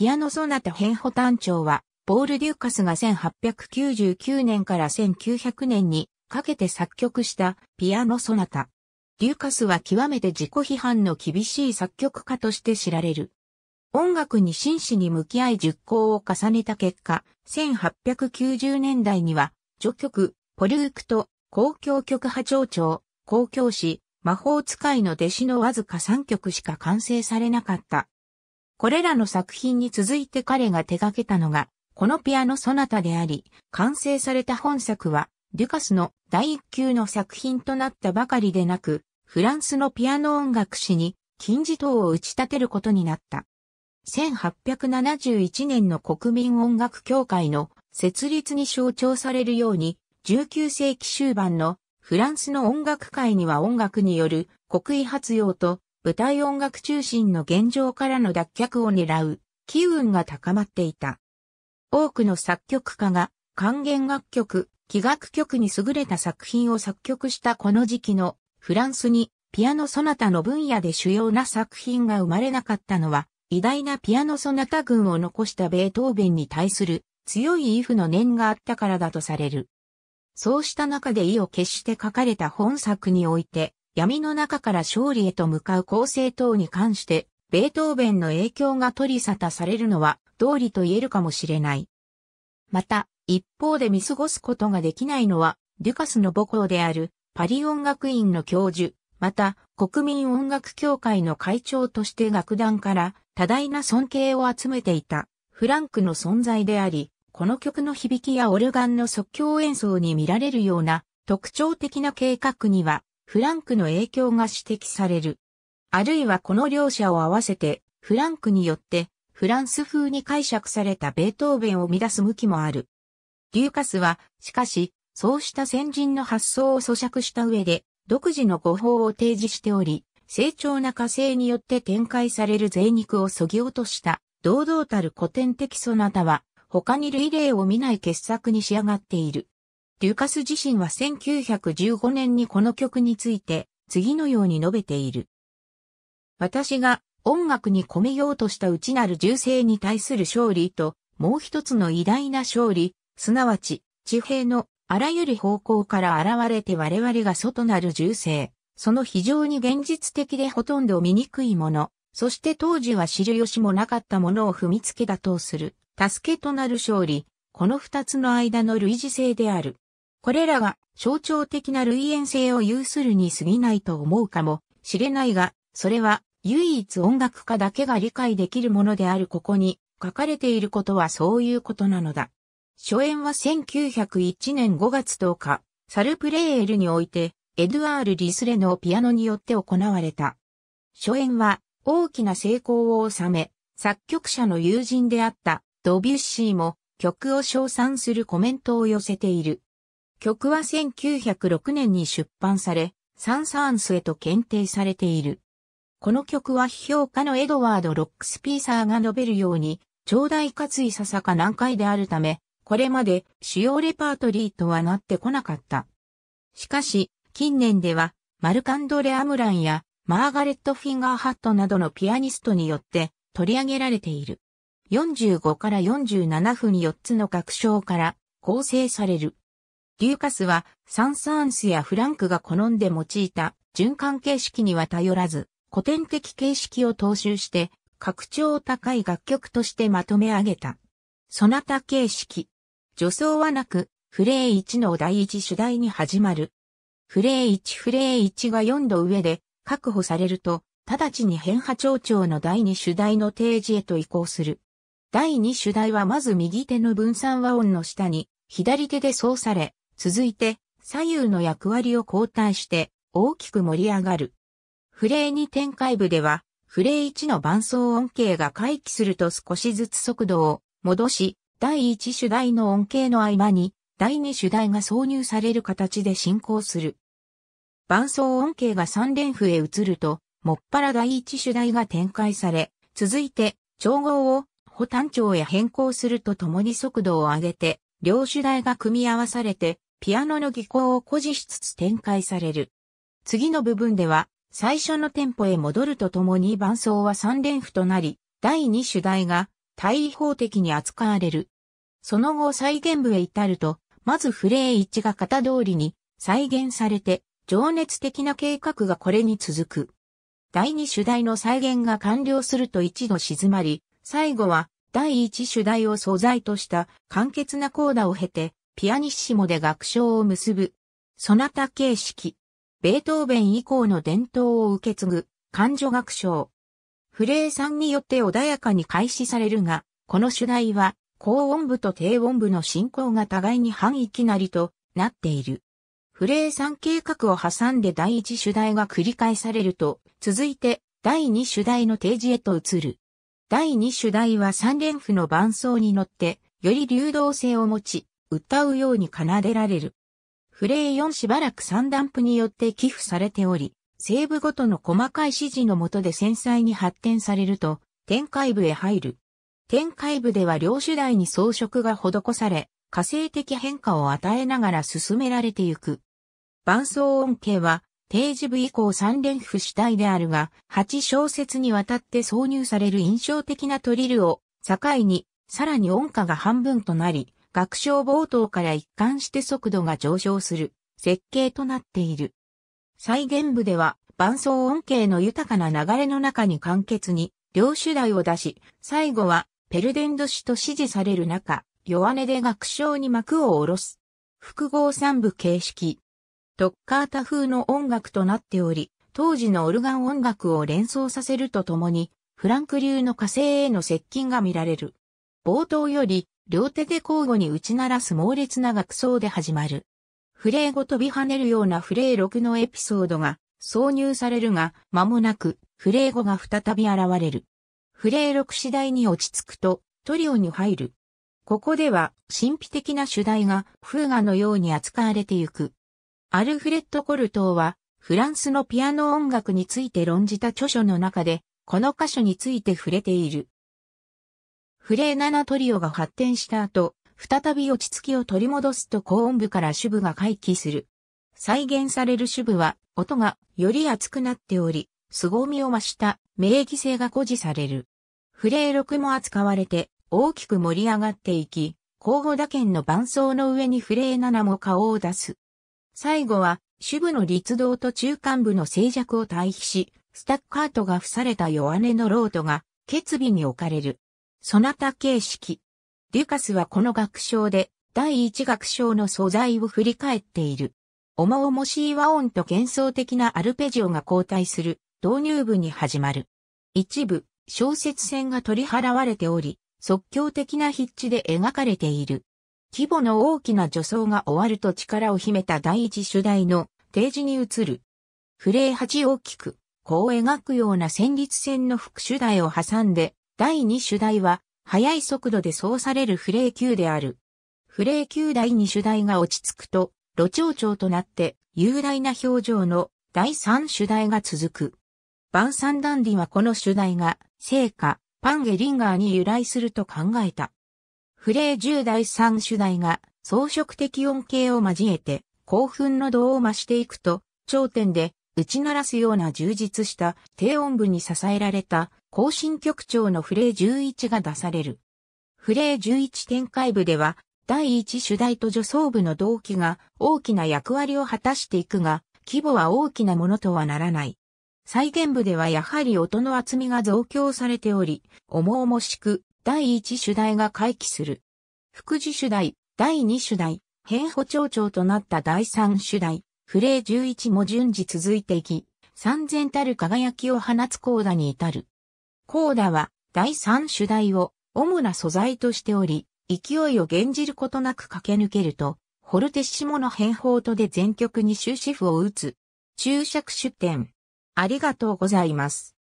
ピアノソナタ編補単調は、ボール・デューカスが1899年から1900年にかけて作曲したピアノソナタ。デューカスは極めて自己批判の厳しい作曲家として知られる。音楽に真摯に向き合い熟考を重ねた結果、1890年代には、序曲、ポルークと、公共曲派長長、公共詩、魔法使いの弟子のわずか3曲しか完成されなかった。これらの作品に続いて彼が手掛けたのが、このピアノソナタであり、完成された本作は、デュカスの第一級の作品となったばかりでなく、フランスのピアノ音楽史に金字塔を打ち立てることになった。1871年の国民音楽協会の設立に象徴されるように、19世紀終盤のフランスの音楽界には音楽による国威発揚と舞台音楽中心の現状からの脱却を狙う機運が高まっていた。多くの作曲家が管弦楽曲、器楽曲に優れた作品を作曲したこの時期のフランスにピアノソナタの分野で主要な作品が生まれなかったのは偉大なピアノソナタ群を残したベートーベンに対する強いイフの念があったからだとされる。そうした中で意を決して書かれた本作において闇の中から勝利へと向かう構成等に関して、ベートーベンの影響が取り沙汰されるのは、道理と言えるかもしれない。また、一方で見過ごすことができないのは、デュカスの母校である、パリ音楽院の教授、また、国民音楽協会の会長として楽団から多大な尊敬を集めていた、フランクの存在であり、この曲の響きやオルガンの即興演奏に見られるような特徴的な計画にはフランクの影響が指摘される。あるいはこの両者を合わせて、フランクによってフランス風に解釈されたベートーベンを乱す向きもある。デューカスは、しかし、そうした先人の発想を咀嚼した上で、独自の語法を提示しており、成長な火星によって展開される贅肉を削ぎ落とした堂々たる古典的ソナタは、他に類例を見ない傑作に仕上がっている。デュカス自身は1915年にこの曲について次のように述べている。私が音楽に込めようとした内なる銃声に対する勝利ともう一つの偉大な勝利、すなわち地平のあらゆる方向から現れて我々が外なる銃声、その非常に現実的でほとんど醜いもの、そして当時は知る由もなかったものを踏みつけ打倒する、助けとなる勝利、この二つの間の類似性である。これらが象徴的な類縁性を有するに過ぎないと思うかもしれないが、それは唯一音楽家だけが理解できるものであるここに書かれていることはそういうことなのだ。初演は1901年5月10日、サルプレーエルにおいて、エドワール・リスレのピアノによって行われた。初演は大きな成功を収め、作曲者の友人であったドビュッシーも曲を称賛するコメントを寄せている。曲は1906年に出版され、サンサーンスへと検定されている。この曲は批評家のエドワード・ロックスピーサーが述べるように、長大かついささか難解であるため、これまで主要レパートリーとはなってこなかった。しかし、近年では、マルカンドレ・アムランやマーガレット・フィンガーハットなどのピアニストによって取り上げられている。45から47分4つの楽章から構成される。デューカスはサンサーンスやフランクが好んで用いた循環形式には頼らず、古典的形式を踏襲して、格調高い楽曲としてまとめ上げた。そなた形式。助走はなく、フレー1の第一主題に始まる。フレー1フレー1が4度上で確保されると、直ちに変波長調の第二主題の定時へと移行する。第二主題はまず右手の分散和音の下に、左手で操され、続いて、左右の役割を交代して大きく盛り上がる。フレー2展開部では、フレー1の伴奏音形が回帰すると少しずつ速度を戻し、第1主題の音形の合間に、第2主題が挿入される形で進行する。伴奏音形が3連符へ移ると、もっぱら第1主題が展開され、続いて、調合を、補単調へ変更するとともに速度を上げて、両主題が組み合わされて、ピアノの技巧を誇示しつつ展開される。次の部分では、最初のテンポへ戻るとともに伴奏は3連符となり、第2主題が対法的に扱われる。その後再現部へ至ると、まずフレー1が型通りに再現されて、情熱的な計画がこれに続く。第2主題の再現が完了すると一度静まり、最後は第1主題を素材とした簡潔なコーダを経て、ピアニッシモで楽章を結ぶ。そなた形式。ベートーベン以降の伝統を受け継ぐ感情楽章。フレー3によって穏やかに開始されるが、この主題は高音部と低音部の進行が互いに半域なりとなっている。フレー3計画を挟んで第1主題が繰り返されると、続いて第2主題の提示へと移る。第2主題は三連符の伴奏に乗って、より流動性を持ち、歌うように奏でられる。フレー4しばらく三段符によって寄付されており、西部ごとの細かい指示のもとで繊細に発展されると、展開部へ入る。展開部では両主題に装飾が施され、火星的変化を与えながら進められてゆく。伴奏音形は定時部以降3連符主体であるが、8小節にわたって挿入される印象的なトリルを境に、さらに音歌が半分となり、楽章冒頭から一貫して速度が上昇する設計となっている。再現部では伴奏音形の豊かな流れの中に簡潔に両主題を出し、最後はペルデンド氏と指示される中、弱音で楽章に幕を下ろす。複合三部形式。トッカータ風の音楽となっており、当時のオルガン音楽を連想させるとともに、フランク流の火星への接近が見られる。冒頭より、両手で交互に打ち鳴らす猛烈な楽奏で始まる。フレーご飛び跳ねるようなフレー6のエピソードが挿入されるが、間もなくフレー5が再び現れる。フレー6次第に落ち着くとトリオに入る。ここでは神秘的な主題がフーガのように扱われてゆく。アルフレッド・コルトーは、フランスのピアノ音楽について論じた著書の中で、この箇所について触れている。フレー7トリオが発展した後、再び落ち着きを取り戻すと高音部から主部が回帰する。再現される主部は、音がより厚くなっており、凄みを増した名義性が誇示される。フレー6も扱われて、大きく盛り上がっていき、交互打鍵の伴奏の上にフレー7も顔を出す。最後は、主部の立道と中間部の静寂を対比し、スタッカートが付された弱音のロートが、決備に置かれる。そなた形式。デュカスはこの楽章で、第一楽章の素材を振り返っている。重々しい和音と幻想的なアルペジオが交代する導入部に始まる。一部、小説線が取り払われており、即興的な筆致で描かれている。規模の大きな助走が終わると力を秘めた第一主題の提示に移る。フレー8大きく、こう描くような旋律線の副主題を挟んで、第二主題は速い速度で奏されるフレー9である。フレー9第二主題が落ち着くと、路長調となって雄大な表情の第三主題が続く。バンサンダンディはこの主題が、聖歌、パンゲリンガーに由来すると考えた。フレー10第3主題が装飾的音形を交えて興奮の度を増していくと頂点で打ち鳴らすような充実した低音部に支えられた更新曲調のフレー11が出される。フレー11展開部では第1主題と助走部の同期が大きな役割を果たしていくが規模は大きなものとはならない。再現部ではやはり音の厚みが増強されており、重々しく第一主題が回帰する。副次主題、第二主題、変補長長となった第三主題、フレー11も順次続いていき、三千たる輝きを放つコーダに至る。コーダは第三主題を主な素材としており、勢いを減じることなく駆け抜けると、ホルテッシモの変法とで全曲に終止符を打つ。注釈出典。ありがとうございます。